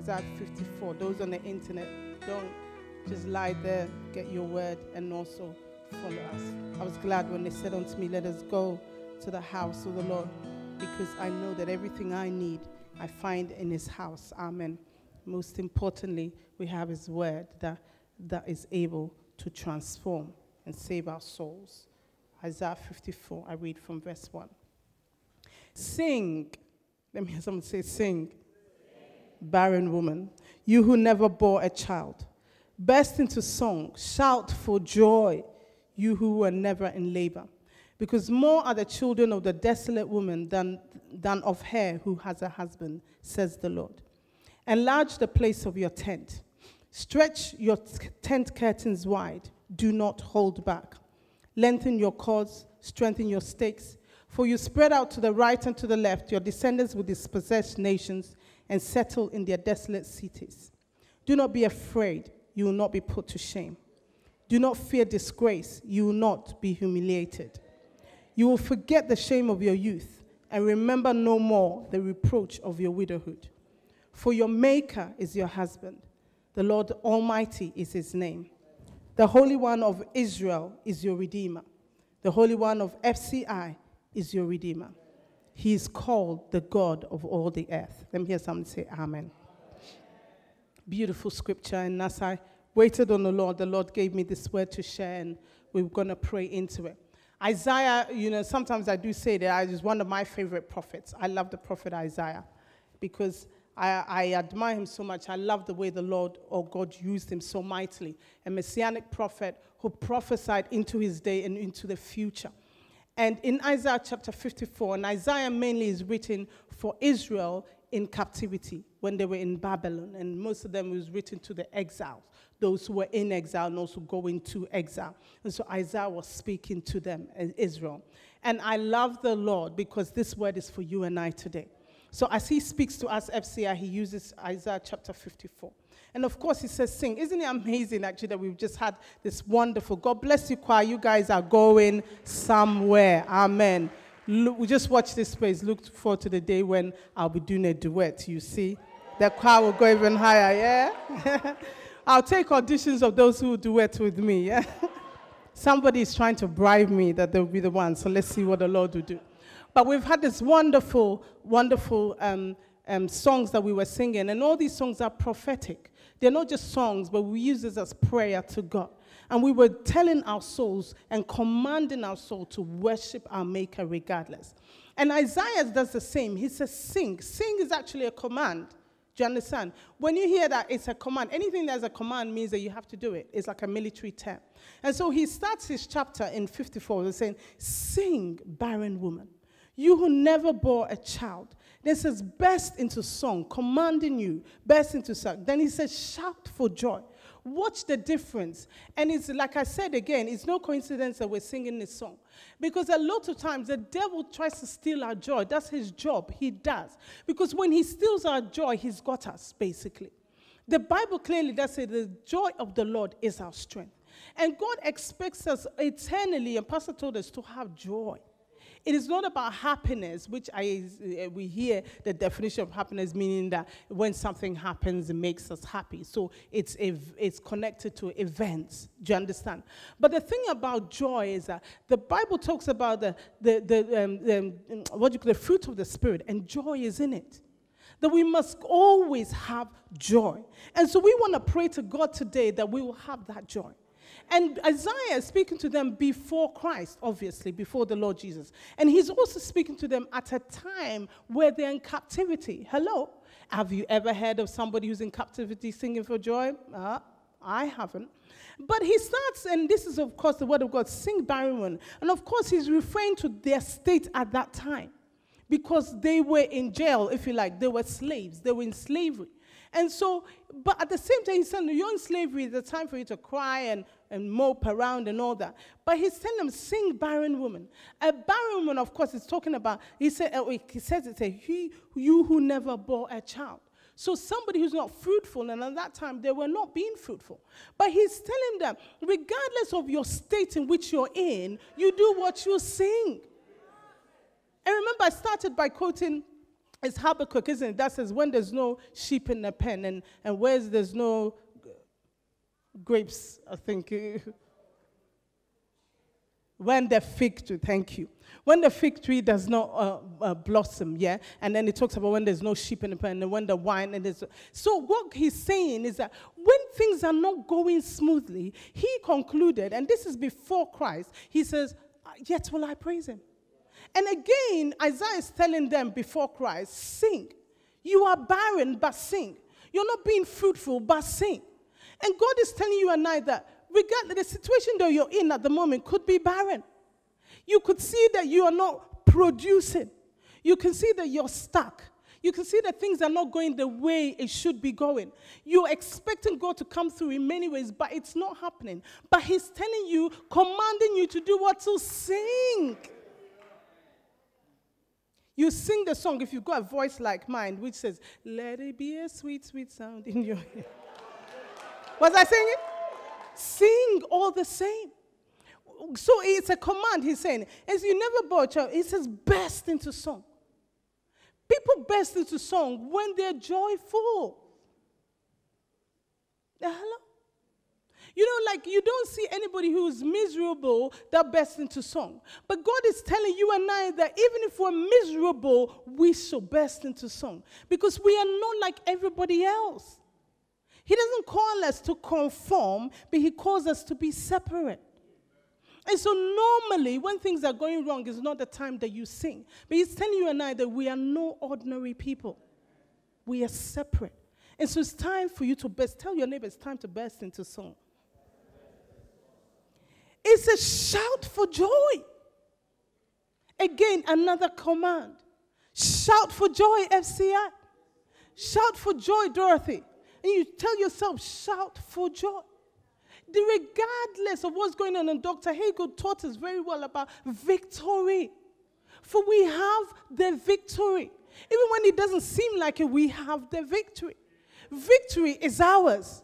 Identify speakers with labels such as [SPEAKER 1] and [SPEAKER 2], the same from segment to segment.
[SPEAKER 1] Isaiah 54. Those on the internet, don't just lie there, get your word, and also follow us. I was glad when they said unto me, Let us go to the house of the Lord, because I know that everything I need I find in his house. Amen. Most importantly, we have his word that, that is able to transform and save our souls. Isaiah 54, I read from verse 1. Sing. Let me hear someone say, Sing. Barren woman, you who never bore a child, burst into song, shout for joy, you who were never in labor. Because more are the children of the desolate woman than, than of her who has a husband, says the Lord. Enlarge the place of your tent. Stretch your tent curtains wide. Do not hold back. Lengthen your cords, strengthen your stakes. For you spread out to the right and to the left, your descendants will dispossess nations and settle in their desolate cities. Do not be afraid, you will not be put to shame. Do not fear disgrace, you will not be humiliated. You will forget the shame of your youth and remember no more the reproach of your widowhood. For your Maker is your husband, the Lord Almighty is his name. The Holy One of Israel is your Redeemer. The Holy One of FCI is your Redeemer. He is called the God of all the earth. Let me hear someone say, Amen. Beautiful scripture. And as I waited on the Lord, the Lord gave me this word to share, and we're going to pray into it. Isaiah, you know, sometimes I do say that I is one of my favorite prophets. I love the prophet Isaiah because I, I, admire him so much. I love the way the Lord or God used him so mightily. A messianic prophet who prophesied into his day and into the future. And in Isaiah chapter 54, and Isaiah mainly is written for Israel in captivity when they were in Babylon, and most of them was written to the exiles, those who were in exile and also going to exile. And so Isaiah was speaking to them, uh, Israel. And I love the Lord because this word is for you and I today. So as he speaks to us, FCI, he uses Isaiah chapter 54. And of course, he says, sing. Isn't it amazing, actually, that we've just had this wonderful, God bless you, choir. You guys are going somewhere. Amen. Look, we just watch this space. Look forward to the day when I'll be doing a duet, you see. The choir will go even higher, yeah? I'll take auditions of those who duet with me, yeah? Somebody is trying to bribe me that they'll be the one, so let's see what the Lord will do. But we've had this wonderful, wonderful um, um, songs that we were singing, and all these songs are prophetic. They're not just songs, but we use this as prayer to God. And we were telling our souls and commanding our soul to worship our Maker regardless. And Isaiah does the same. He says, Sing. Sing is actually a command. Do you understand? When you hear that it's a command, anything that's a command means that you have to do it. It's like a military term. And so he starts his chapter in 54 with saying, Sing, barren woman, you who never bore a child. Then says, burst into song, commanding you, burst into song. Then he says, shout for joy. Watch the difference. And it's like I said again, it's no coincidence that we're singing this song. Because a lot of times the devil tries to steal our joy. That's his job. He does. Because when he steals our joy, he's got us, basically. The Bible clearly does say the joy of the Lord is our strength. And God expects us eternally, and Pastor told us, to have joy. It is not about happiness, which I, uh, we hear the definition of happiness meaning that when something happens, it makes us happy. So it's, it's connected to events. Do you understand? But the thing about joy is that the Bible talks about the, the, the, um, the what you call the fruit of the Spirit, and joy is in it that we must always have joy. And so we want to pray to God today that we will have that joy. And Isaiah is speaking to them before Christ, obviously, before the Lord Jesus. And he's also speaking to them at a time where they're in captivity. Hello? Have you ever heard of somebody who's in captivity singing for joy? Uh, I haven't. But he starts, and this is, of course, the word of God sing barren. And of course, he's referring to their state at that time because they were in jail, if you like. They were slaves, they were in slavery. And so, but at the same time, he's saying, you're in slavery, it's a time for you to cry and, and mope around and all that. But he's telling them, sing barren woman. A barren woman, of course, is talking about, he, said, uh, he says it's a he, you who never bore a child. So somebody who's not fruitful, and at that time they were not being fruitful. But he's telling them, regardless of your state in which you're in, you do what you sing. And remember, I started by quoting It's Habakkuk, isn't it? That says, when there's no sheep in the pen and, and where there's no grapes, I think. when the fig tree, thank you. When the fig tree does not uh, uh, blossom, yeah? And then it talks about when there's no sheep in the pen and when the wine and there's. So what he's saying is that when things are not going smoothly, he concluded, and this is before Christ, he says, Yet will I praise him. And again, Isaiah is telling them before Christ, sing. You are barren, but sing. You're not being fruitful, but sing. And God is telling you and I that regardless the situation that you're in at the moment could be barren. You could see that you are not producing. You can see that you're stuck. You can see that things are not going the way it should be going. You're expecting God to come through in many ways, but it's not happening. But He's telling you, commanding you to do what? To sing. You sing the song if you've got a voice like mine, which says, Let it be a sweet, sweet sound in your ear. Was I singing? Sing all the same. So it's a command, he's saying. As you never bought child, he says, burst into song. People burst into song when they're joyful. Hello? You know, like you don't see anybody who's miserable that bursts into song. But God is telling you and I that even if we're miserable, we shall burst into song because we are not like everybody else. He doesn't call us to conform, but He calls us to be separate. And so, normally, when things are going wrong, it's not the time that you sing. But He's telling you and I that we are no ordinary people, we are separate. And so, it's time for you to burst. Tell your neighbor it's time to burst into song. It's a shout for joy. Again, another command. Shout for joy, FCI. Shout for joy, Dorothy. And you tell yourself, shout for joy. Regardless of what's going on, and Dr. Haygood taught us very well about victory. For we have the victory. Even when it doesn't seem like it, we have the victory. Victory is ours.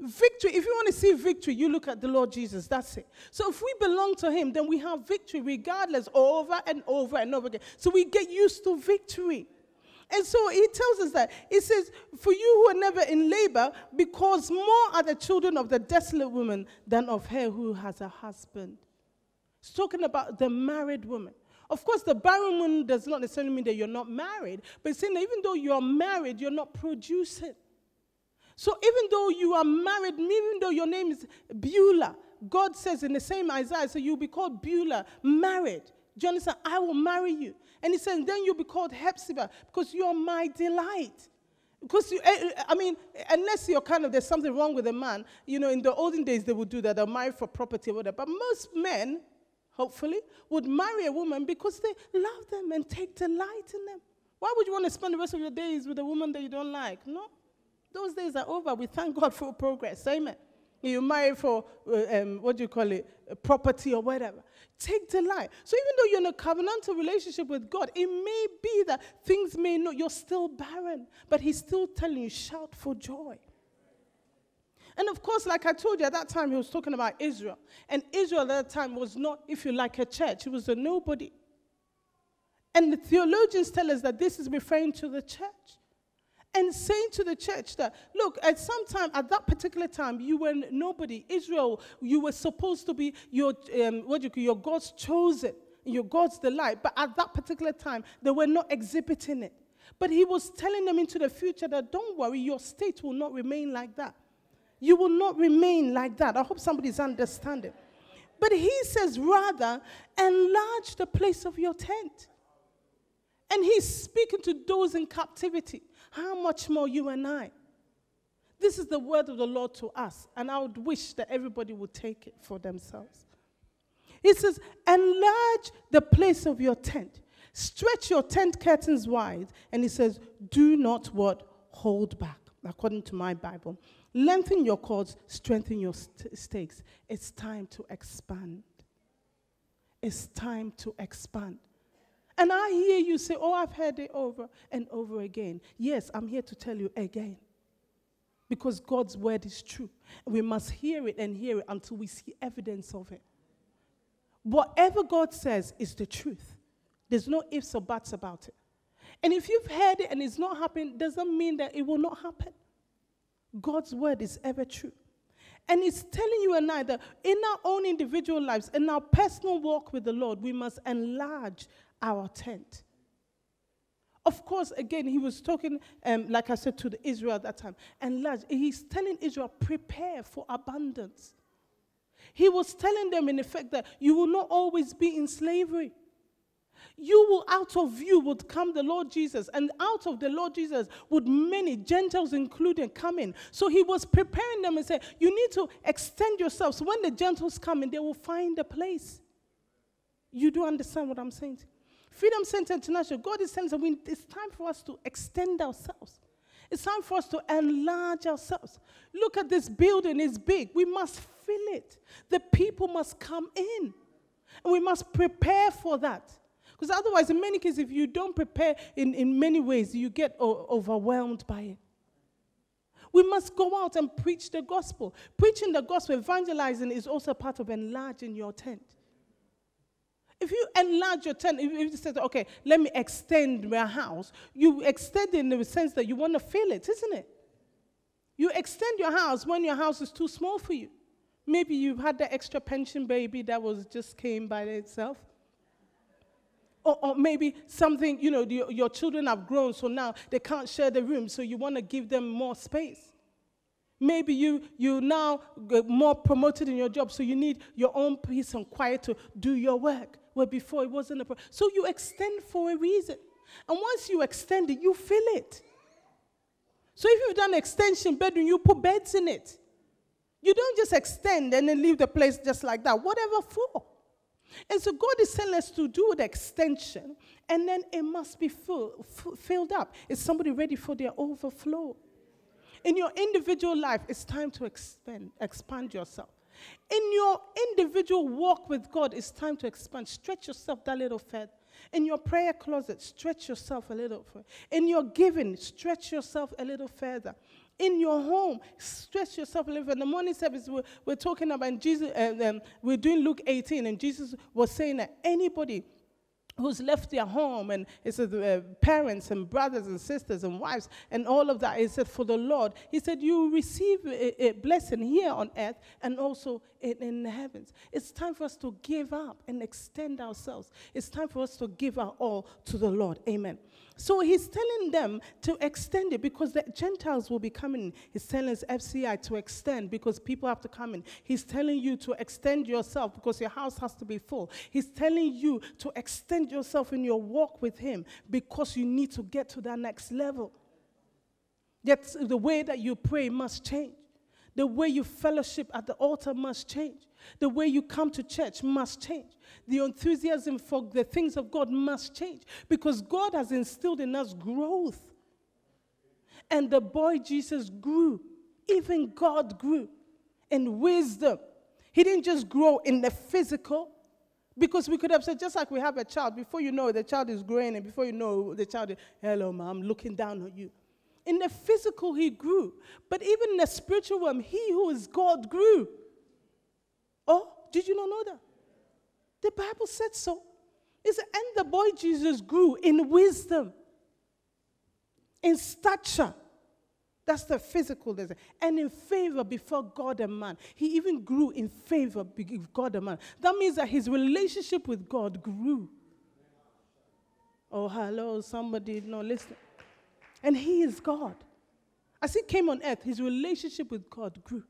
[SPEAKER 1] Victory, if you want to see victory, you look at the Lord Jesus. That's it. So if we belong to Him, then we have victory regardless, over and over and over again. So we get used to victory. And so he tells us that. He says, For you who are never in labor, because more are the children of the desolate woman than of her who has a husband. He's talking about the married woman. Of course, the barren woman does not necessarily mean that you're not married, but saying that even though you're married, you're not producing. So even though you are married, even though your name is Beulah, God says in the same Isaiah, so you'll be called Beulah, married. Do you understand? I will marry you. And he says, then you'll be called Hephzibah because you're my delight. Because, you, eh, eh, I mean, unless you're kind of, there's something wrong with a man, you know, in the olden days they would do that, they're married for property or whatever. But most men, hopefully, would marry a woman because they love them and take delight in them. Why would you want to spend the rest of your days with a woman that you don't like? No. Those days are over. We thank God for progress. Amen. You marry for, uh, um, what do you call it, property or whatever. Take delight. So even though you're in a covenantal relationship with God, it may be that things may not, you're still barren, but He's still telling you, shout for joy. And of course, like I told you, at that time he was talking about Israel. And Israel at that time was not, if you like, a church, it was a nobody. And the theologians tell us that this is referring to the church and saying to the church that, look, at some time, at that particular time, you were nobody. Israel, you were supposed to be your, um, what you call, your God's chosen, your God's delight. But at that particular time, they were not exhibiting it. But he was telling them into the future that, don't worry, your state will not remain like that. You will not remain like that. I hope somebody's understanding. But he says, rather, enlarge the place of your tent. And he's speaking to those in captivity. How much more you and I? This is the word of the Lord to us, and I would wish that everybody would take it for themselves. He says, Enlarge the place of your tent, stretch your tent curtains wide, and he says, Do not what? Hold back, according to my Bible. Lengthen your cords, strengthen your st- stakes. It's time to expand. It's time to expand. And I hear you say, Oh, I've heard it over and over again. Yes, I'm here to tell you again. Because God's word is true. We must hear it and hear it until we see evidence of it. Whatever God says is the truth. There's no ifs or buts about it. And if you've heard it and it's not happening, doesn't mean that it will not happen. God's word is ever true. And it's telling you and I that in our own individual lives, in our personal walk with the Lord, we must enlarge our tent. Of course, again, he was talking, um, like I said, to the Israel at that time. Enlarge. He's telling Israel, prepare for abundance. He was telling them, in effect, that you will not always be in slavery. You will, out of you would come the Lord Jesus, and out of the Lord Jesus would many, Gentiles included, come in. So he was preparing them and said, You need to extend yourselves. When the Gentiles come in, they will find a place. You do understand what I'm saying? Freedom Center International, God is saying that it's time for us to extend ourselves. It's time for us to enlarge ourselves. Look at this building, it's big. We must fill it. The people must come in. And we must prepare for that. Because otherwise, in many cases, if you don't prepare in, in many ways, you get overwhelmed by it. We must go out and preach the gospel. Preaching the gospel, evangelizing is also part of enlarging your tent. If you enlarge your tent, if you say, okay, let me extend my house, you extend it in the sense that you want to fill it, isn't it? You extend your house when your house is too small for you. Maybe you've had that extra pension baby that was just came by itself. Or, or, maybe something, you know, the, your children have grown, so now they can't share the room, so you want to give them more space. Maybe you, you now get more promoted in your job, so you need your own peace and quiet to do your work, where before it wasn't a problem. So you extend for a reason. And once you extend it, you fill it. So if you've done extension bedroom, you put beds in it. You don't just extend and then leave the place just like that. Whatever for? And so God is telling us to do the extension, and then it must be full, filled up. Is somebody ready for their overflow? In your individual life, it's time to expand, expand yourself. In your individual walk with God, it's time to expand. Stretch yourself that little further. In your prayer closet, stretch yourself a little further. In your giving, stretch yourself a little further in your home. Stretch yourself a little. In the morning service, we're, we're talking about Jesus, uh, um, we're doing Luke 18, and Jesus was saying that anybody who's left their home and it said uh, parents and brothers and sisters and wives and all of that he said for the lord he said you receive a, a blessing here on earth and also in, in, the heavens it's time for us to give up and extend ourselves it's time for us to give our all to the lord amen so he's telling them to extend it because the Gentiles will be coming. He's telling us FCI to extend because people have to come in. He's telling you to extend yourself because your house has to be full. He's telling you to extend yourself in your walk with him because you need to get to that next level. Yet the way that you pray must change. The way you fellowship at the altar must change. The way you come to church must change. The enthusiasm for the things of God must change because God has instilled in us growth. And the boy Jesus grew. Even God grew in wisdom. He didn't just grow in the physical, because we could have said, just like we have a child, before you know the child is growing, and before you know the child is, hello, mom, looking down on you. In the physical, he grew. But even in the spiritual realm, he who is God grew. Oh, did you not know that? The Bible said so. It said, and the boy Jesus grew in wisdom, in stature. That's the physical, and in favor before God and man. He even grew in favor with God and man. That means that his relationship with God grew. Oh, hello, somebody, no, listen. And he is God. As he came on earth, his relationship with God grew.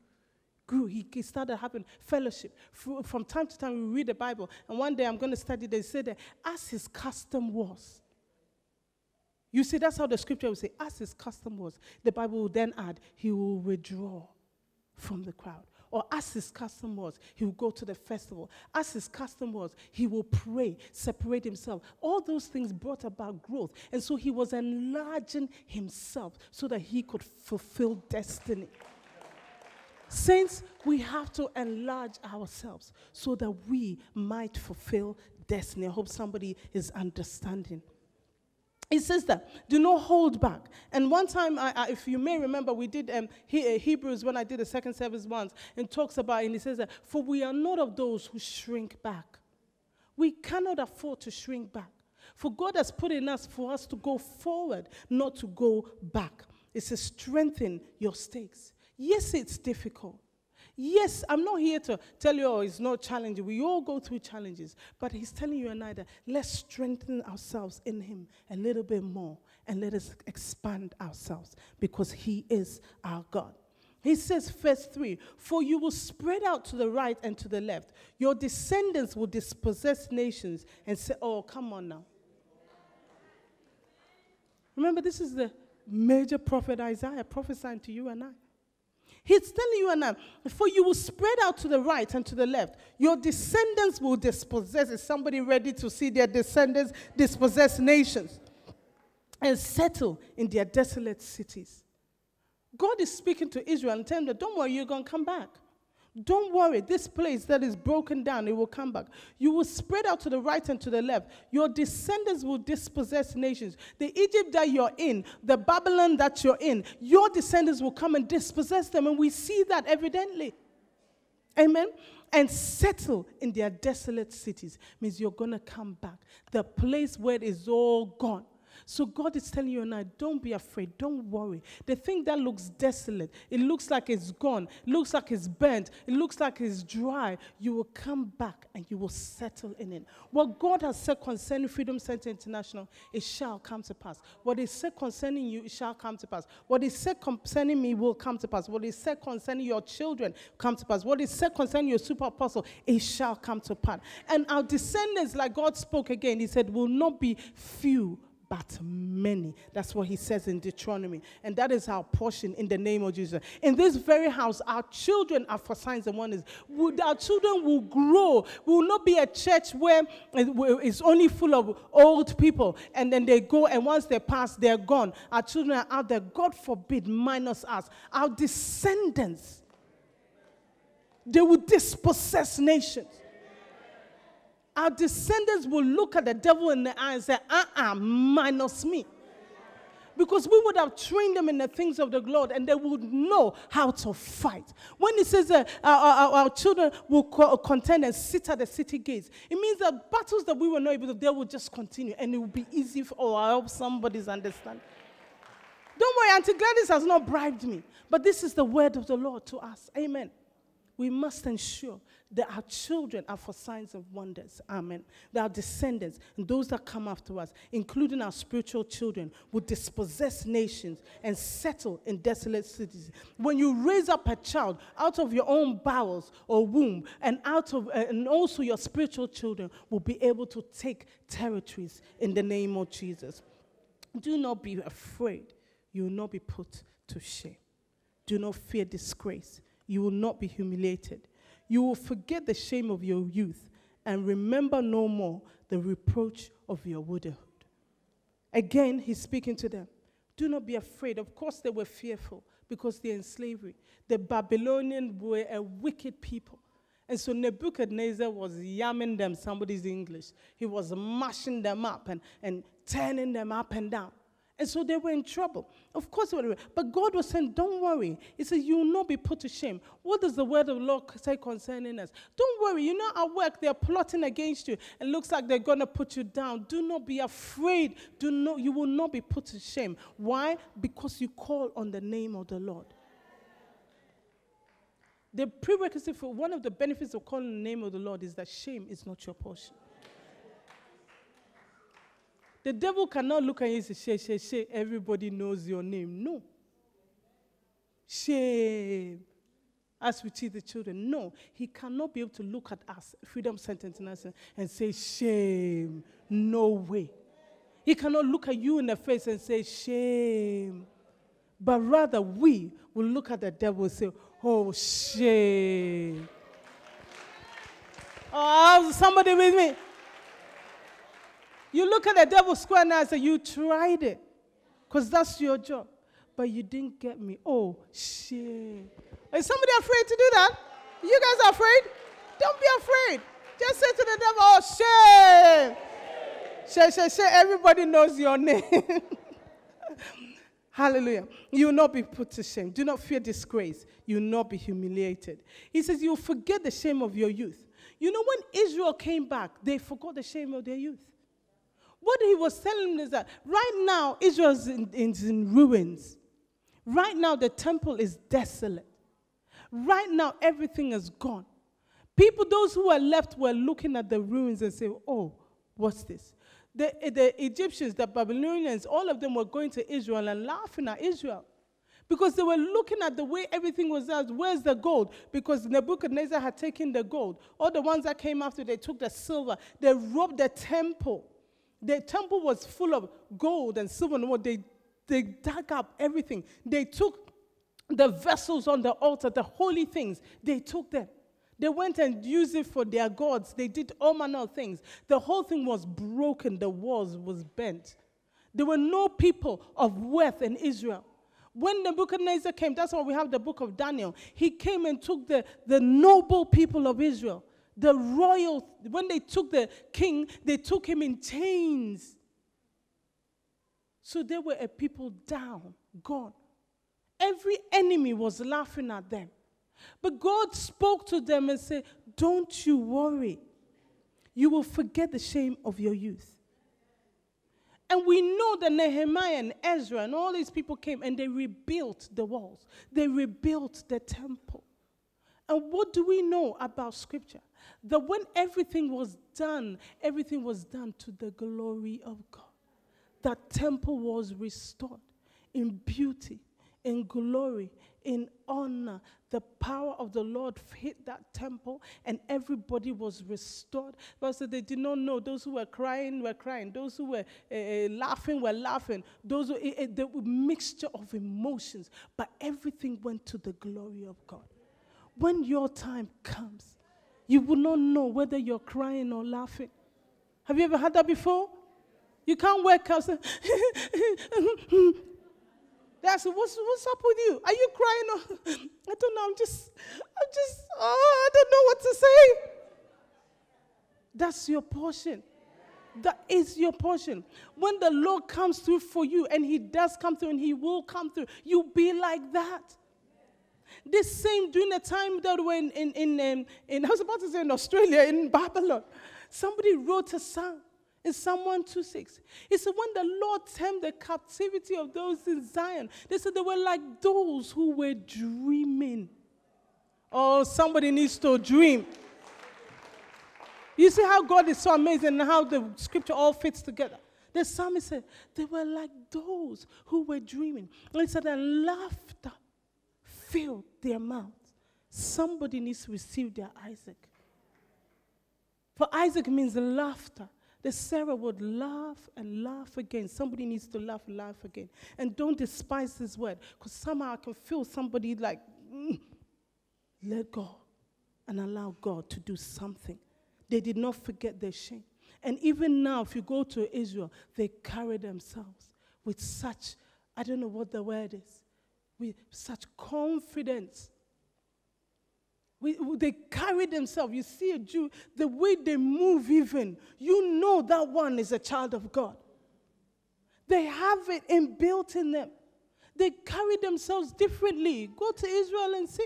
[SPEAKER 1] Grew. He, he started having fellowship. From time to time, we read the Bible. And one day I'm going to study, they say that as his custom was. You see, that's how the scripture will say, as his custom was. The Bible will then add, he will withdraw from the crowd. Or as his custom was, he will go to the festival. As his custom was, he will pray, separate himself. All those things brought about growth. And so he was enlarging himself so that he could fulfill destiny. Saints, we have to enlarge ourselves so that we might fulfill destiny. I hope somebody is understanding. It says that do not hold back. And one time, I, I, if you may remember, we did um, he, uh, Hebrews when I did the second service once, and talks about, and he says that for we are not of those who shrink back. We cannot afford to shrink back. For God has put in us for us to go forward, not to go back. It's to strengthen your stakes. Yes, it's difficult. Yes, I'm not here to tell you, oh, it's not challenging. We all go through challenges. But he's telling you and I that let's strengthen ourselves in him a little bit more and let us expand ourselves because he is our God. He says, verse 3 For you will spread out to the right and to the left. Your descendants will dispossess nations and say, Oh, come on now. Remember, this is the major prophet Isaiah prophesying to you and I. He's telling you and I, for you will spread out to the right and to the left. Your descendants will dispossess. Is somebody ready to see their descendants dispossess nations and settle in their desolate cities? God is speaking to Israel and telling them, Don't worry, you're going to come back. Don't worry, this place that is broken down, it will come back. You will spread out to the right and to the left. Your descendants will dispossess nations. The Egypt that you're in, the Babylon that you're in, your descendants will come and dispossess them. And we see that evidently. Amen. And settle in their desolate cities means you're going to come back. The place where it is all gone. So God is telling you and I, don't be afraid, don't worry. The thing that looks desolate, it looks like it's gone, looks like it's burnt, it looks like it's dry, you will come back and you will settle in it. What God has said concerning Freedom Center International, it shall come to pass. What is said concerning you, it shall come to pass. What is said concerning me will come to pass. What is said concerning your children come to pass. What is said concerning your super apostle, it shall come to pass. And our descendants, like God spoke again, He said, will not be few but many. That's what he says in Deuteronomy. And that is our portion in the name of Jesus. In this very house, our children are for signs and wonders. Our children will grow. We will not be a church where it's only full of old people and then they go and once they pass, they're gone. Our children are out there. God forbid, minus us. Our descendants, they will dispossess nations our descendants will look at the devil in the eye and say, uh uh-uh, uh, minus me. Because we would have trained them in the things of the Lord and they would know how to fight. When he says uh, our, our, our, children will co- contend and sit at the city gates, it means that battles that we were not able to, they will just continue and it will be easy for, oh, I hope somebody's understand. Don't worry, Auntie Gladys has not bribed me. But this is the word of the Lord to us. Amen. We must ensure that our children are for signs of wonders. Amen. That our descendants and those that come after us, including our spiritual children, will dispossess nations and settle in desolate cities. When you raise up a child out of your own bowels or womb, and out of uh, and also your spiritual children will be able to take territories in the name of Jesus. Do not be afraid. You will not be put to shame. Do not fear disgrace. You will not be humiliated you will forget the shame of your youth and remember no more the reproach of your widowhood. Again, he's speaking to them. Do not be afraid. Of course, they were fearful because they're in slavery. The Babylonians were a wicked people. And so Nebuchadnezzar was yamming them, somebody's English. He was mashing them up and, and turning them up and down. And so they were in trouble. Of course they were. But God was saying, Don't worry. He said, You will not be put to shame. What does the word of the Lord say concerning us? Don't worry. You know, at work, they're plotting against you. It looks like they're going to put you down. Do not be afraid. Do not, you will not be put to shame. Why? Because you call on the name of the Lord. The prerequisite for one of the benefits of calling the name of the Lord is that shame is not your portion. The devil cannot look at you and say, Shame, shame, shame, everybody knows your name. No. Shame. As we teach the children, no. He cannot be able to look at us, Freedom Center and say, Shame. No way. He cannot look at you in the face and say, Shame. But rather, we will look at the devil and say, Oh, shame. Oh, somebody with me. You look at the devil square now and say, You tried it. Because that's your job. But you didn't get me. Oh, shit. Is somebody afraid to do that? You guys are afraid? Don't be afraid. Just say to the devil, Oh, shame. Shame, shame, shame. Everybody knows your name. Hallelujah. You will not be put to shame. Do not fear disgrace. You will not be humiliated. He says, You will forget the shame of your youth. You know, when Israel came back, they forgot the shame of their youth. What he was telling is that right now Israel is in, is in ruins. Right now the temple is desolate. Right now everything is gone. People, those who were left, were looking at the ruins and saying, Oh, what's this? The, the Egyptians, the Babylonians, all of them were going to Israel and laughing at Israel because they were looking at the way everything was out. Where's the gold? Because Nebuchadnezzar had taken the gold. All the ones that came after, they took the silver. They robbed the temple. The temple was full of gold and silver and They, they dug up everything. They took the vessels on the altar, the holy things, they took them. They went and used it for their gods. They did all manner of things. The whole thing was broken. The walls was bent. There were no people of worth in Israel. When Nebuchadnezzar came, that's why we have the book of Daniel. He came and took the, the noble people of Israel, the royal. When they took the king, they took him in chains. So they were a people down, gone. Every enemy was laughing at them. But God spoke to them and said, Don't you worry. You will forget the shame of your youth. And we know that Nehemiah and Ezra and all these people came and they rebuilt the walls, they rebuilt the temple. And what do we know about scripture? That when everything was done, everything was done to the glory of God. That temple was restored in beauty, in glory, in honor. The power of the Lord hit that temple and everybody was restored. But so they did not know. Those who were crying were crying. Those who were uh, laughing were laughing. Those who, uh, the mixture of emotions. But everything went to the glory of God. When your time comes, you will not know whether you're crying or laughing. Have you ever had that before? You can't work out. Asked, what's, what's up with you? Are you crying? I don't know. I'm just, I'm just, oh, I don't know what to say. That's your portion. That is your portion. When the Lord comes through for you, and He does come through, and He will come through, you'll be like that. This same during the time that when in, in, in, um, in I was about to say in Australia, in Babylon, somebody wrote a song. In Psalm 126, he said, When the Lord turned the captivity of those in Zion, they said they were like those who were dreaming. Oh, somebody needs to dream. You see how God is so amazing and how the scripture all fits together. The psalmist said, They were like those who were dreaming. And he said, And laughter filled their mouths. Somebody needs to receive their Isaac. For Isaac means laughter that Sarah would laugh and laugh again. Somebody needs to laugh and laugh again. And don't despise this word, because somehow I can feel somebody like, mm, let go and allow God to do something. They did not forget their shame. And even now, if you go to Israel, they carry themselves with such, I don't know what the word is, with such confidence we, they carry themselves. You see a Jew, the way they move, even, you know that one is a child of God. They have it inbuilt in them. They carry themselves differently. Go to Israel and see.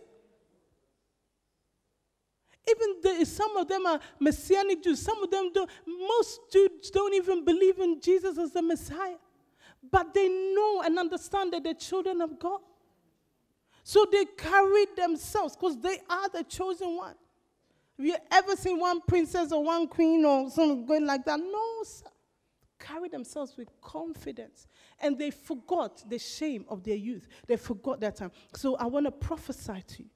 [SPEAKER 1] Even the, some of them are Messianic Jews. Some of them don't. Most Jews don't even believe in Jesus as the Messiah. But they know and understand that they're children of God. So they carried themselves because they are the chosen one. Have you ever seen one princess or one queen or something going like that? No, sir. Carry themselves with confidence. And they forgot the shame of their youth. They forgot that time. So I want to prophesy to you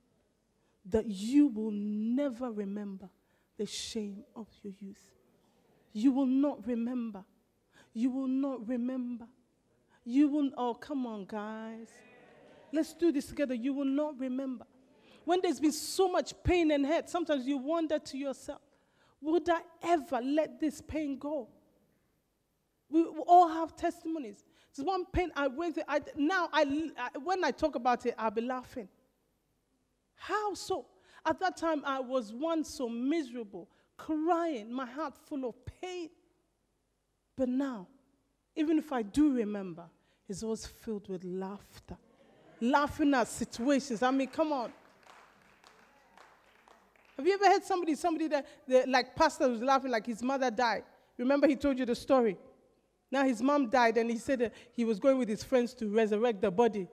[SPEAKER 1] that you will never remember the shame of your youth. You will not remember. You will not remember. You will, oh, come on, guys. Let's do this together. You will not remember. When there's been so much pain and hurt, sometimes you wonder to yourself, would I ever let this pain go? We all have testimonies. It's one pain I went through. I, now, I, I, when I talk about it, I'll be laughing. How so? At that time, I was once so miserable, crying, my heart full of pain. But now, even if I do remember, it's always filled with laughter laughing at situations. I mean, come on. Have you ever heard somebody, somebody that, that like pastor was laughing like his mother died? Remember he told you the story? Now his mom died, and he said that he was going with his friends to resurrect the body.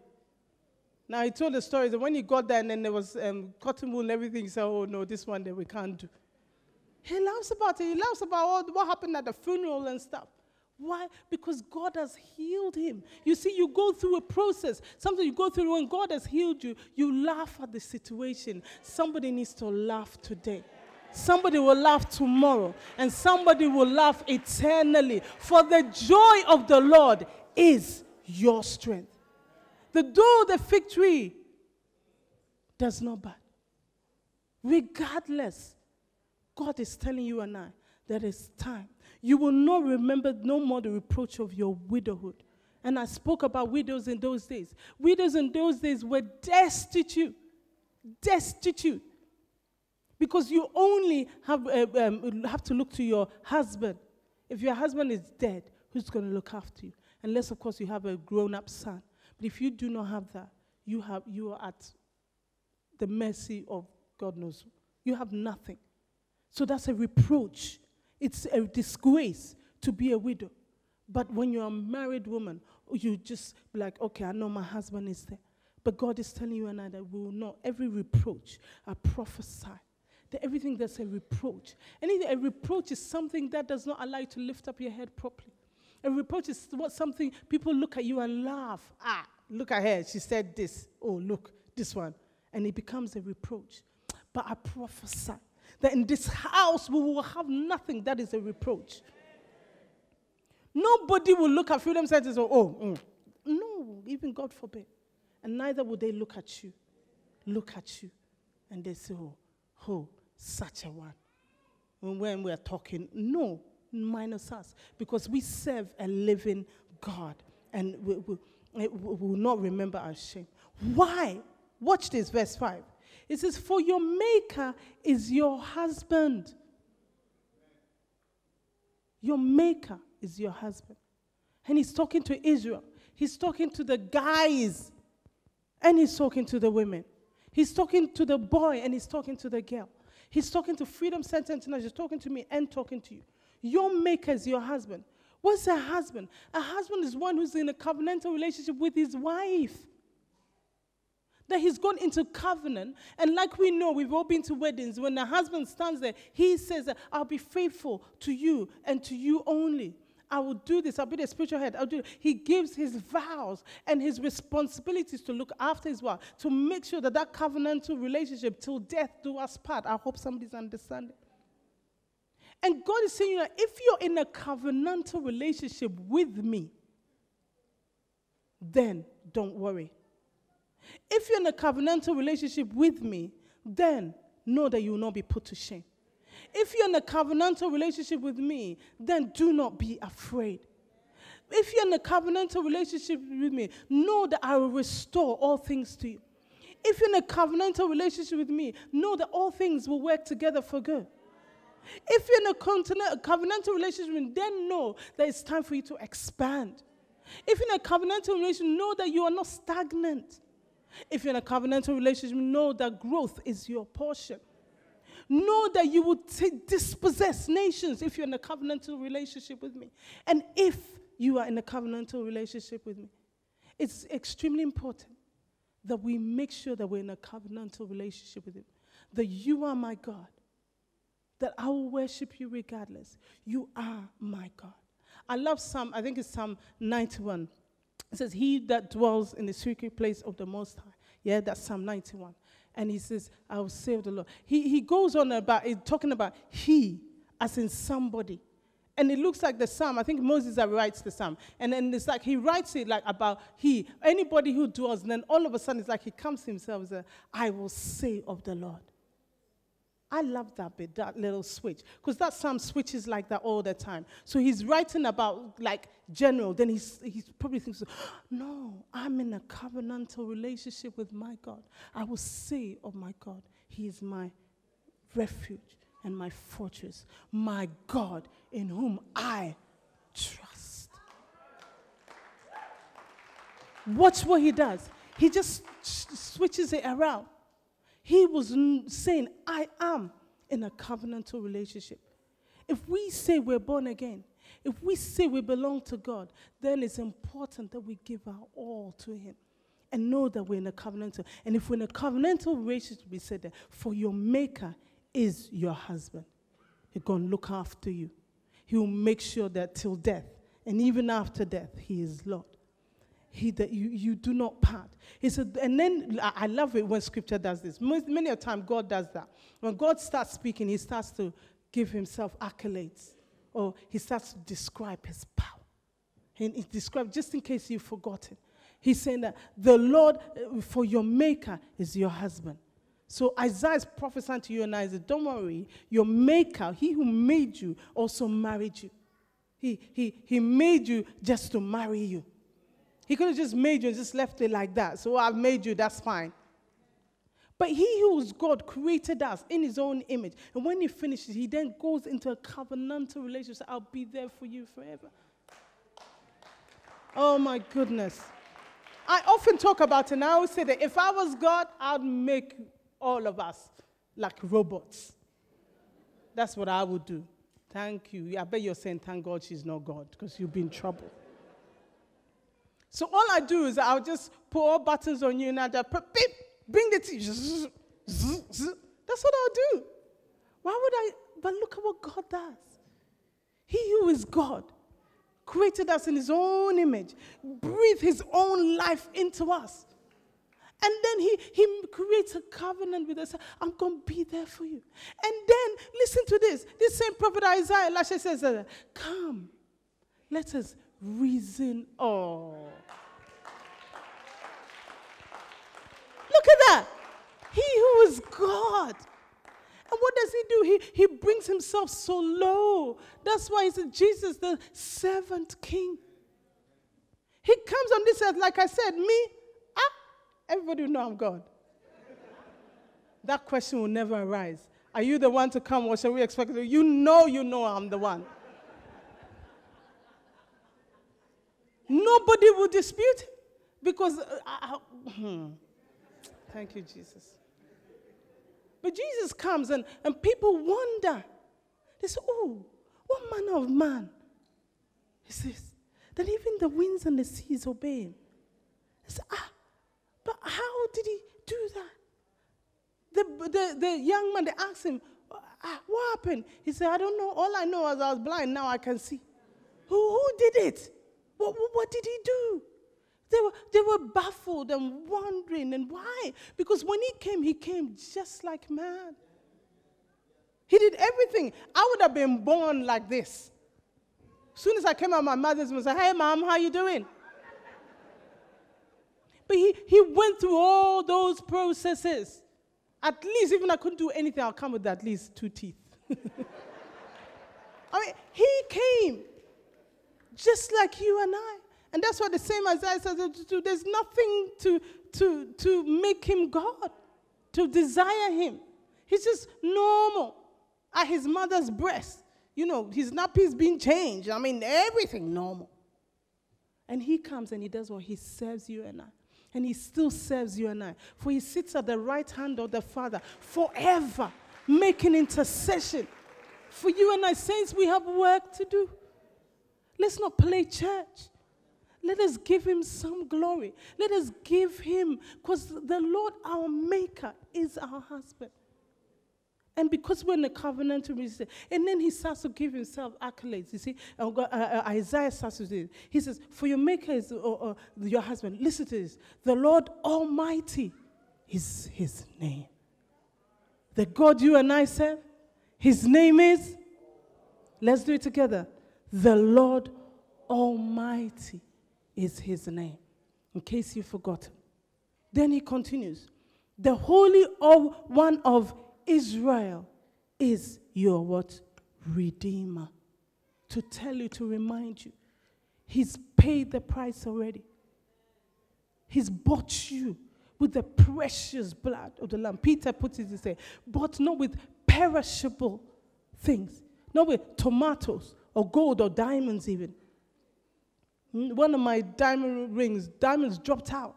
[SPEAKER 1] Now he told the story that when he got there, and then there was um, cotton wool and everything, he said, "Oh no, this one that we can't do." He laughs about it. He laughs about all, what happened at the funeral and stuff. Why? Because God has healed him. You see, you go through a process. Something you go through when God has healed you, you laugh at the situation. Somebody needs to laugh today. Somebody will laugh tomorrow, and somebody will laugh eternally. For the joy of the Lord is your strength. The door, the fig tree, does not bud. Regardless, God is telling you and I that it's time you will not remember no more the reproach of your widowhood. And I spoke about widows in those days. Widows in those days were destitute. Destitute. Because you only have, uh, um, have to look to your husband. If your husband is dead, who's going to look after you? Unless, of course, you have a grown up son. But if you do not have that, you, have, you are at the mercy of God knows. You have nothing. So that's a reproach it's a disgrace to be a widow. But when you're a married woman, you just be like, okay, I know my husband is there. But God is telling you and I that we will not. Every reproach, I prophesy that everything that's a reproach. Anything, a reproach is something that does not allow you to lift up your head properly. A reproach is what something people look at you and laugh. Ah, look at her. She said this. Oh, look, this one. And it becomes a reproach. But I prophesy that in this house we will have nothing that is a reproach. Nobody will look at freedom centers and oh, mm. no, even God forbid. And neither will they look at you. Look at you. And they say, oh, oh, such a one. When we're talking, no, minus us. Because we serve a living God. And we, we, we will not remember our shame. Why? Watch this, verse 5. It says, For your maker is your husband. Your maker is your husband. And he's talking to Israel. He's talking to the guys. And he's talking to the women. He's talking to the boy and he's talking to the girl. He's talking to Freedom Center International. He's talking to me and talking to you. Your maker is your husband. What's a husband? A husband is one who's in a covenantal relationship with his wife that he's gone into covenant. And like we know, we've all been to weddings. When the husband stands there, he says, I'll be faithful to you and to you only. I will do this. I'll be the spiritual head. I'll do it. He gives his vows and his responsibilities to look after his wife, to make sure that that covenantal relationship till death do us part. I hope somebody's understanding. And God is saying that if you're in a covenantal relationship with me, then don't worry. If you're in a covenantal relationship with me, then know that you will not be put to shame. If you're in a covenantal relationship with me, then do not be afraid. If you're in a covenantal relationship with me, know that I will restore all things to you. If you're in a covenantal relationship with me, know that all things will work together for good. If you're in a covenantal relationship me, then know that it's time for you to expand. If you're in a covenantal relationship, know that you are not stagnant. If you're in a covenantal relationship, know that growth is your portion. Know that you will dispossess nations if you're in a covenantal relationship with me. And if you are in a covenantal relationship with me, it's extremely important that we make sure that we're in a covenantal relationship with Him. That you are my God. That I will worship you regardless. You are my God. I love Psalm, I think it's Psalm 91. It says, He that dwells in the secret place of the Most High. Yeah, that's Psalm 91. And he says, I will save the Lord. He, he goes on about talking about he, as in somebody. And it looks like the psalm, I think Moses writes the psalm. And then it's like he writes it like about he, anybody who dwells. And then all of a sudden it's like he comes to himself and says, I will say of the Lord. I love that bit, that little switch, because that psalm switches like that all the time. So he's writing about like general, then he's, he probably thinks, no, I'm in a covenantal relationship with my God. I will say of my God, He is my refuge and my fortress, my God in whom I trust. Watch what he does. He just switches it around. He was saying, I am in a covenantal relationship. If we say we're born again, If we say we belong to God, then it's important that we give our all to Him and know that we're in a covenantal. And if we're in a covenantal relationship, we say that for your maker is your husband. He's going to look after you. He will make sure that till death, and even after death, He is Lord. He that you, you do not part. He said, and then I, love it when Scripture does this. Many a time God does that. When God starts speaking, He starts to give Himself accolades, or He starts to describe His power. And He describes, just in case you've forgotten, He's saying that the Lord uh, for your Maker is your husband. So Isaiah is prophesying to you and I said, Don't worry, your maker, he who made you, also married you. He, he, he made you just to marry you. He could have just made you and just left it like that. So I've made you, that's fine. But he who is God created us in his own image. And when he finishes, he then goes into a covenantal relationship. I'll be there for you forever. Oh my goodness. I often talk about it and I always say that if I was God, I'd make all of us like robots. That's what I would do. Thank you. I bet you're saying, thank God she's not God because you'll be in trouble. So all I do is I'll just put all buttons on you and I'll just beep, bring the tea. That's what I'll do. Why would I? But look at what God does. He who is God created us in his own image, breathed his own life into us. And then he, he creates a covenant with us. I'm going to be there for you. And then, listen to this. This same prophet Isaiah, Elisha says, Come, let us reason. Oh. Look at that. He who is God. And what does he do? He, he brings himself so low. That's why he said, Jesus, the servant king. He comes on this earth, like I said, me, ah, everybody will know I'm God. that question will never arise. Are you the one to come, or shall we expect you? You know, you know I'm the one. Nobody will dispute because. Uh, uh, hmm. Thank you, Jesus. But Jesus comes and, and people wonder. They say, Oh, what manner of man is this? That even the winds and the seas obey him. They say, Ah, but how did he do that? The, the, the young man, they asked him, ah, What happened? He said, I don't know. All I know is I was blind, now I can see. Who, who did it? What, what did he do? They were, they were baffled and wondering. And why? Because when he came, he came just like man. He did everything. I would have been born like this. As soon as I came out, my mother's would say, Hey, mom, how you doing? But he, he went through all those processes. At least, even I couldn't do anything, I'll come with at least two teeth. I mean, he came just like you and I. And that's what the same Isaiah says to there's nothing to, to, to make him God, to desire him. He's just normal at his mother's breast. You know, his nappy's being changed. I mean, everything normal. And he comes and he does what he serves you and I. And he still serves you and I. For he sits at the right hand of the Father forever, making intercession. For you and I, saints, we have work to do. Let's not play church. Let us give him some glory. Let us give him, because the Lord, our Maker, is our husband. And because we're in a covenant relationship, and then he starts to give himself accolades. You see, uh, uh, uh, Isaiah starts to do He says, For your maker is uh, uh, your husband. Listen to this. The Lord Almighty is his name. The God you and I serve, his name is, let's do it together. The Lord Almighty is his name, in case you've forgotten. Then he continues The Holy One of Israel is your what? Redeemer. To tell you, to remind you, he's paid the price already. He's bought you with the precious blood of the Lamb. Peter puts it this way, but not with perishable things, not with tomatoes or gold or diamonds, even one of my diamond rings, diamonds dropped out.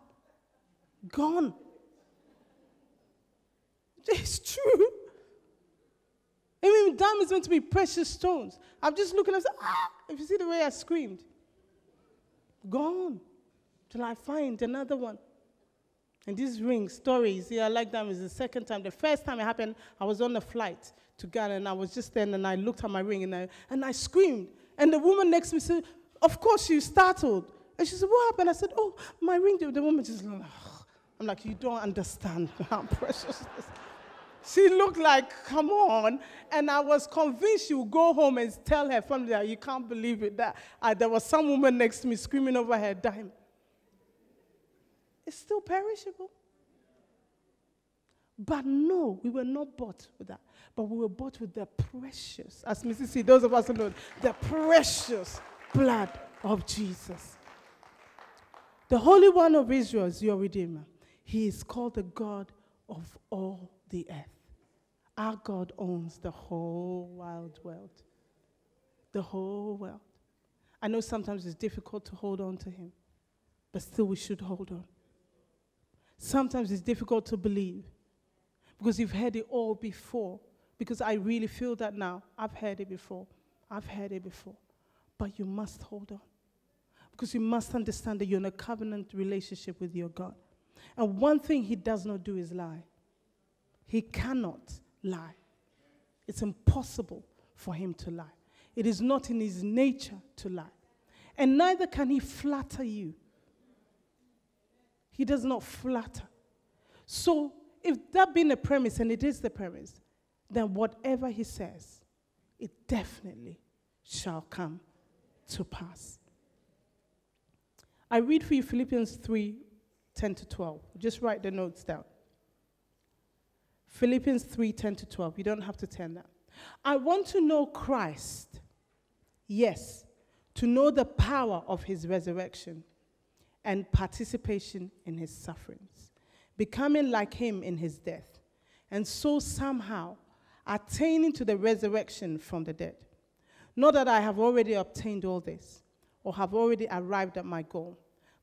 [SPEAKER 1] Gone. It's true. I mean, diamonds meant to be precious stones. I'm just looking say, ah, if you see the way I screamed, gone till I find another one. And these ring stories, yeah, I like them. Is the second time. The first time it happened, I was on a flight to Ghana, and I was just there, and I looked at my ring, and I, and I screamed. And the woman next to me said, "Of course, she was startled." And she said, "What happened?" I said, "Oh, my ring." The woman just, I'm like, "You don't understand how precious this." She looked like, come on. And I was convinced she would go home and tell her family that you can't believe it, that uh, there was some woman next to me screaming over her dime. It's still perishable. But no, we were not bought with that. But we were bought with the precious, as Mrs. C, those of us who know, the precious blood of Jesus. The Holy One of Israel is your Redeemer. He is called the God of all the earth. Our God owns the whole wild world. The whole world. I know sometimes it's difficult to hold on to Him, but still we should hold on. Sometimes it's difficult to believe because you've heard it all before. Because I really feel that now. I've heard it before. I've heard it before. But you must hold on. Because you must understand that you're in a covenant relationship with your God. And one thing He does not do is lie. He cannot lie. It's impossible for him to lie. It is not in his nature to lie. And neither can he flatter you. He does not flatter. So, if that being the premise, and it is the premise, then whatever he says, it definitely shall come to pass. I read for you Philippians 3 10 to 12. Just write the notes down. Philippians 3 10 to 12. You don't have to turn that. I want to know Christ. Yes, to know the power of his resurrection and participation in his sufferings, becoming like him in his death, and so somehow attaining to the resurrection from the dead. Not that I have already obtained all this or have already arrived at my goal,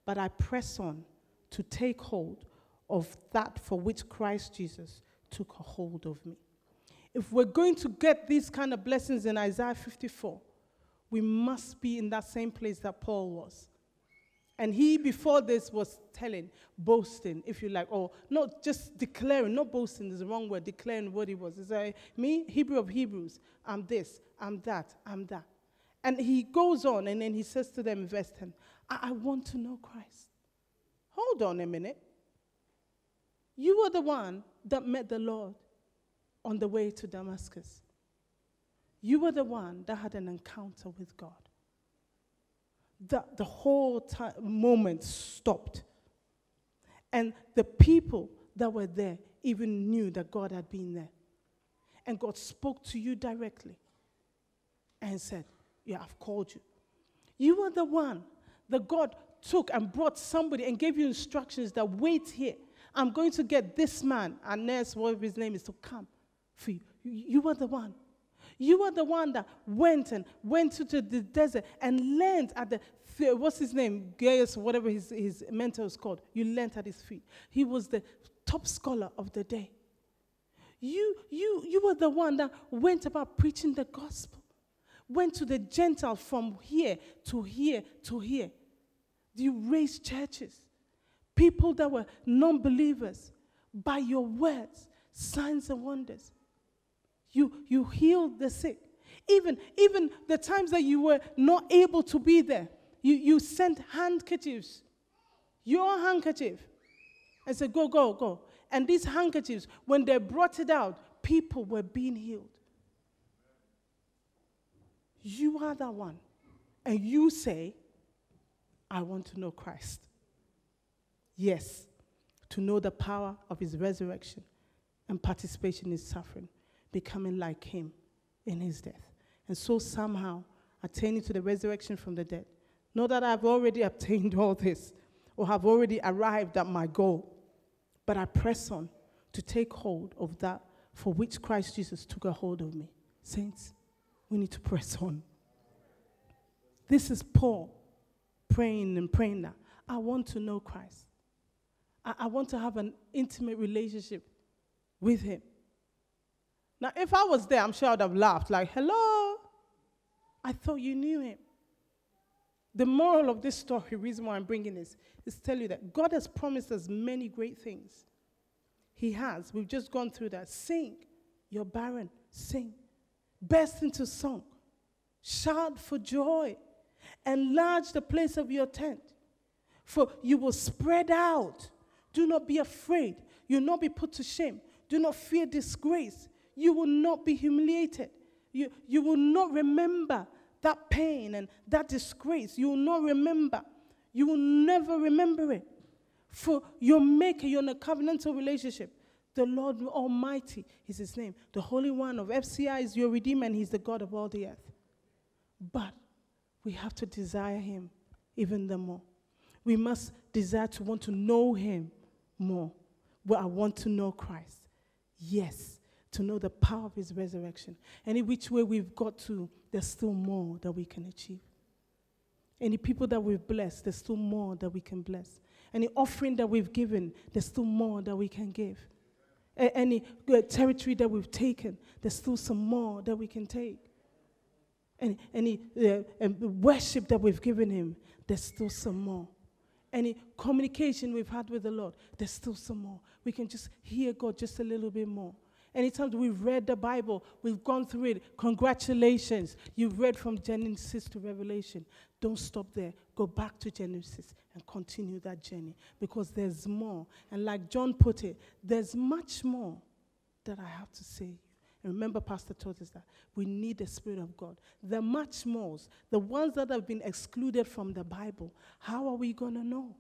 [SPEAKER 1] but I press on to take hold of that for which Christ Jesus took a hold of me. If we're going to get these kind of blessings in Isaiah 54, we must be in that same place that Paul was. And he, before this, was telling, boasting, if you like, or not just declaring, not boasting is the wrong word, declaring what he was. He's like, me, Hebrew of Hebrews, I'm this, I'm that, I'm that. And he goes on, and then he says to them verse 10, I, I want to know Christ. Hold on a minute. You were the one that met the Lord on the way to Damascus. You were the one that had an encounter with God. The, the whole time, moment stopped. And the people that were there even knew that God had been there. And God spoke to you directly and said, Yeah, I've called you. You were the one that God took and brought somebody and gave you instructions that wait here I'm going to get this man, Anes, whatever his name is, to come for you. You were the one. You were the one that went and went to the desert and learned at the, what's his name? Gaius, whatever his, his mentor was called. You learned at his feet. He was the top scholar of the day. You, you, you were the one that went about preaching the gospel. Went to the Gentile from here to here to here. You raised churches people that were non believers by your words, signs and wonders. You, you healed the sick. Even, even the times that you were not able to be there, you, you sent handkerchiefs, your handkerchief, and said, Go, go, go. And these handkerchiefs, when they brought it out, people were being healed. You are that one. And you say, I want to know Christ. Yes, to know the power of his resurrection and participation in suffering, becoming like him in his death. And so somehow attaining to the resurrection from the dead. Not that I've already obtained all this or have already arrived at my goal, but I press on to take hold of that for which Christ Jesus took a hold of me. Saints, we need to press on. This is Paul praying and praying that I want to know Christ. I, I want to have an intimate relationship with Him. Now, if I was there, I'm sure I'd have laughed, like, hello, I thought you knew him. The moral of this story, reason why I'm bringing this, is to tell you that God has promised us many great things. He has. We've just gone through that. Sing. You're barren. Sing. Burst into song. Shout for joy. Enlarge the place of your tent. For you will spread out. Do not be afraid. You'll not be put to shame. Do not fear disgrace. You will not be humiliated. You, you will not remember that pain and that disgrace. You will not remember. You will never remember it. For your maker, you're in a covenantal relationship. The Lord Almighty is his name. The Holy One of FCI is your Redeemer, and he's the God of all the earth. But we have to desire him even the more. We must desire to want to know him more. Well, I want to know Christ. Yes, to know the power of his resurrection. Any which way we've got to, there's still more that we can achieve. Any people that we've blessed, there's still more that we can bless. Any offering that we've given, there's still more that we can give. A- any uh, territory that we've taken, there's still some more that we can take. Any, any uh, uh, worship that we've given Him, there's still some more. Any communication we've had with the Lord, there's still some more. We can just hear God just a little bit more. Anytime we've read the Bible, we've gone through it, congratulations. You've read from Genesis to Revelation. Don't stop there. Go back to Genesis and continue that journey because there's more. And like John put it, there's much more that I have to say. And remember, Pastor taught us that we need the Spirit of God. The much more, the ones that have been excluded from the Bible, how are we going to know?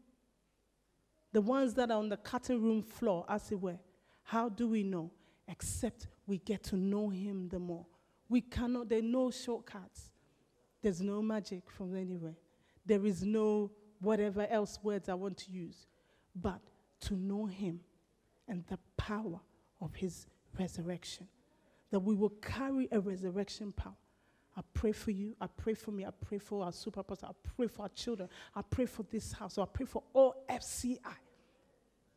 [SPEAKER 1] The ones that are on the cutting room floor, as it were, how do we know? Except we get to know Him the more. We cannot, there are no shortcuts. There's no magic from anywhere. There is no whatever else words I want to use. But to know Him and the power of His resurrection. That we will carry a resurrection power. I pray for you. I pray for me. I pray for our super pastor. I pray for our children. I pray for this house. I pray for all FCI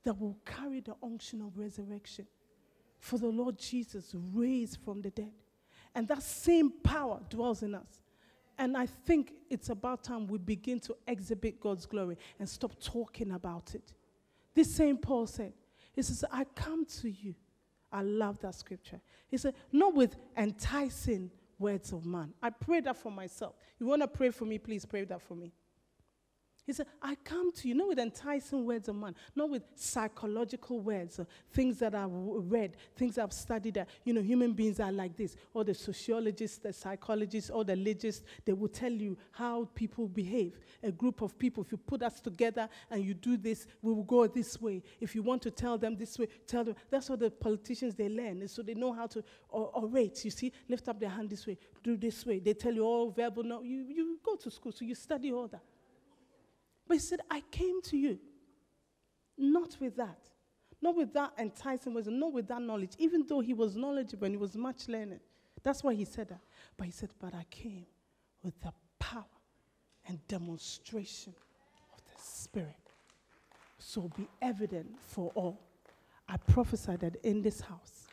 [SPEAKER 1] that will carry the unction of resurrection. For the Lord Jesus raised from the dead. And that same power dwells in us. And I think it's about time we begin to exhibit God's glory and stop talking about it. This same Paul said, He says, I come to you. I love that scripture. He said, not with enticing words of man. I pray that for myself. You want to pray for me, please pray that for me. He said, I come to you not with enticing words of man, not with psychological words, or things that I've read, things I've studied that, you know, human beings are like this. Or the sociologists, the psychologists, or the religious, they will tell you how people behave. A group of people, if you put us together and you do this, we will go this way. If you want to tell them this way, tell them. That's what the politicians, they learn. So they know how to orate. You see, lift up their hand this way, do this way. They tell you all verbal. No, you, you go to school, so you study all that. But he said, I came to you not with that, not with that enticing wisdom, not with that knowledge, even though he was knowledgeable and he was much learned. That's why he said that. But he said, But I came with the power and demonstration of the Spirit. So be evident for all. I prophesy that in this house,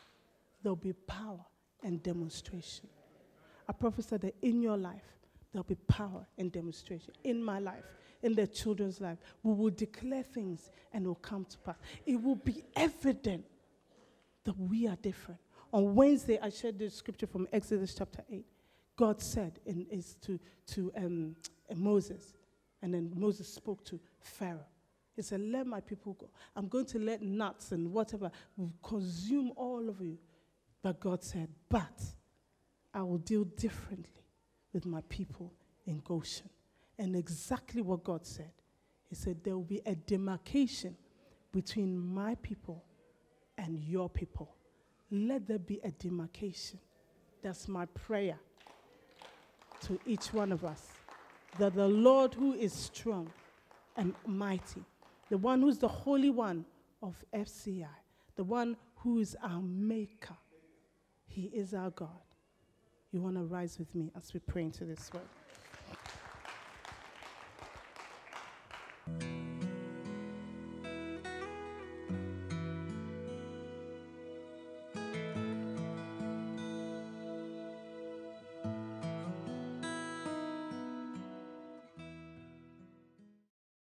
[SPEAKER 1] there'll be power and demonstration. I prophesy that in your life, there'll be power and demonstration. In my life, in their children's life. We will declare things and it will come to pass. It will be evident that we are different. On Wednesday, I shared the scripture from Exodus chapter 8. God said in, is to, to um, Moses, and then Moses spoke to Pharaoh. He said, Let my people go. I'm going to let nuts and whatever consume all of you. But God said, But I will deal differently with my people in Goshen and exactly what God said. He said, There will be a demarcation between my people and your people. Let there be a demarcation. That's my prayer to each one of us. That the Lord, who is strong and mighty, the one who's the Holy One of FCI, the one who is our Maker, He is our God. You want to rise with me as we pray into this word?